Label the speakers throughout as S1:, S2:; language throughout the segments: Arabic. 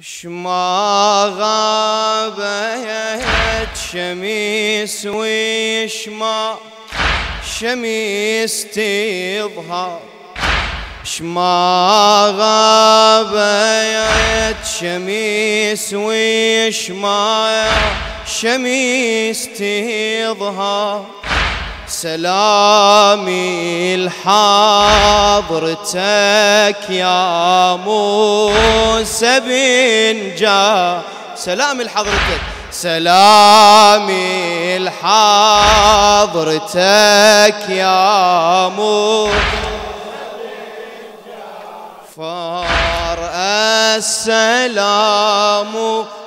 S1: شما غابت شميس وشما شميس تظهر شما غابت شميس وشما شميس تظهر سلامي لحضرتك يا موسى بن جا سلامي لحضرتك سلامي لحضرتك يا موسى فار السلام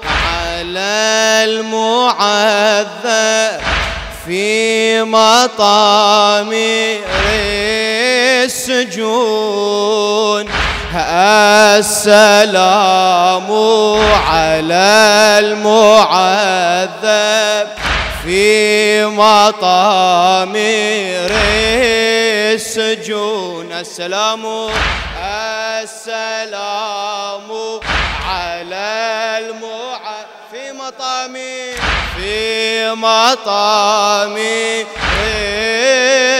S1: على المعذب. في مطام السجون. السلام على المعذب في مطام السجون. السلام السلام على المعذب في مطامي في مطامي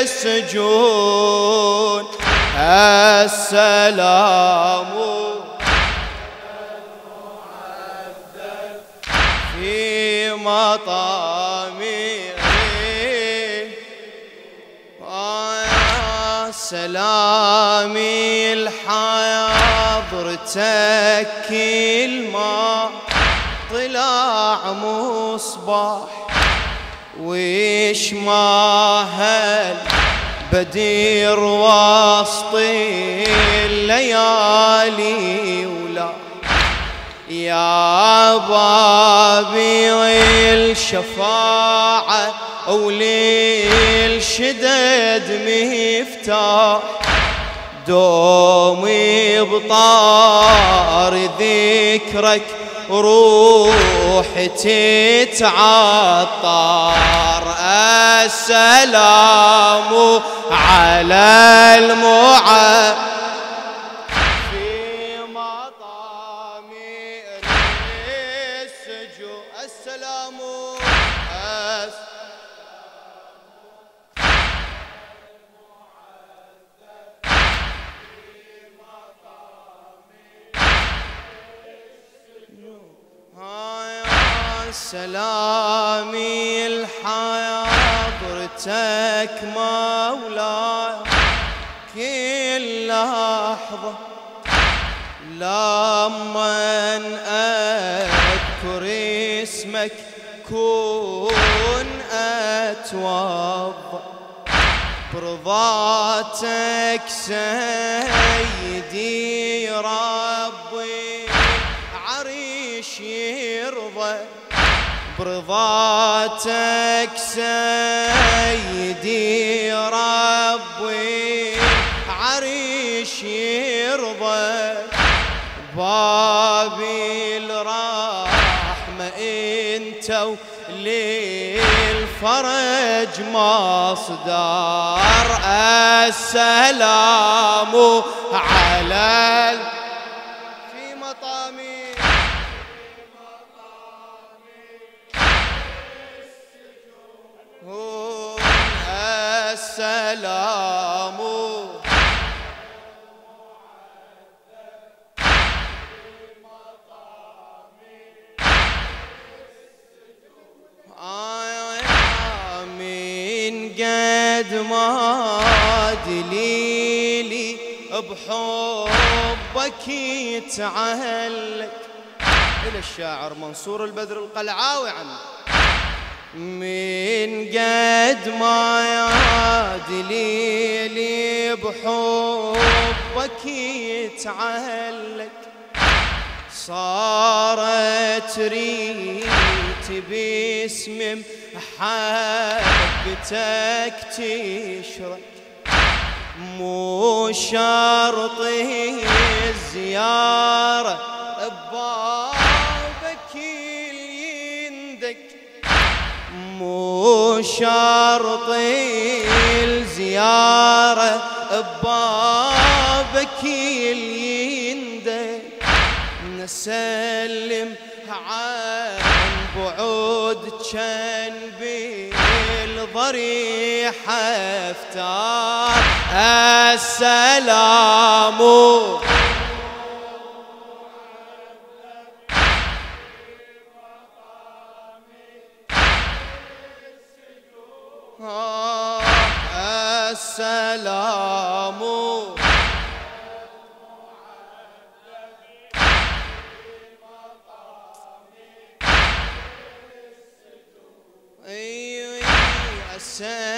S1: السجون. السلام في مطامي سلامي الحضرتك كل ما طلع مصباح ويش ما هل بدير وسط الليالي ولا؟ يا بابي الشفاعة أولي الشدد مفتاح دومي بطار ذكرك روحي تتعطر. السلام على المعد في مطام السجو السلام سلامي لحضرتك مولاي. كل لحظة لما أذكر اسمك كون أتوضأ. برضاتك سيدي ربي عريش يرضى برضاتك سيدي ربي عريش يرضى بابي الرحمة انت للفرج مصدر السلام. السلام. من قد ما دليلي بحبك يتعلق. إلى الشاعر منصور البدر القلعاوي عنه. من قد ما دليلي بحبك يتعلق. صارت ريت باسم محبتك تشرك مو شرط الزيارة مو شرط الزيارة ببابك يندك. نسلم عن بعود كان بالضريح افتار. السلام. السلام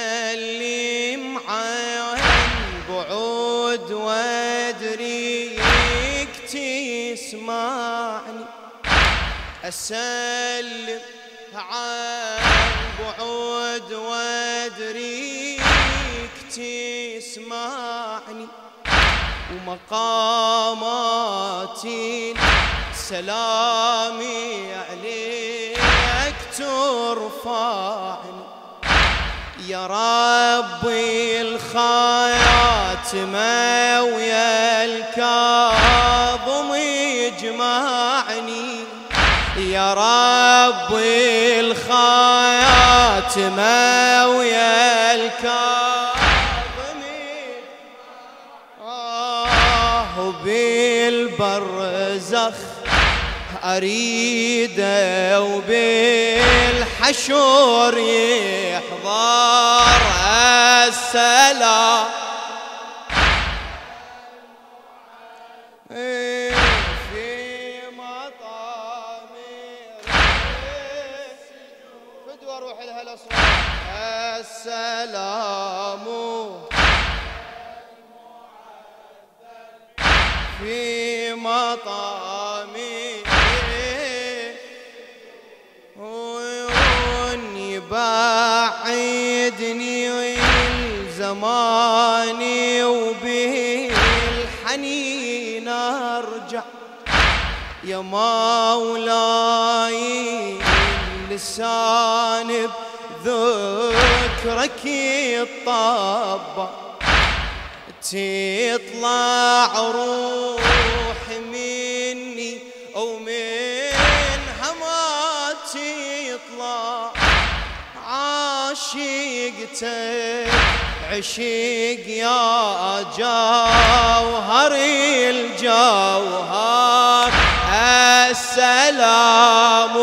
S1: أسلم عن بعود وادريك تسمعني أسلم عن بعود وادريك تسمعني ومقاماتي سلامي عليك ترفعني. يا ربي الخاتمة ويا الكاظم يجمعني. يا ربي الخاتمة ويا الكاظم بالبرزخ أريده وبالحشور يحضر السلام. في مطامي يبعدني زماني وبالحنين أرجع. يا مولاي اللسان بذكرك يطبع تطلع روح مني ومنها ما تطلع. عاشقتك عشق يا جوهر الجوهر. السلام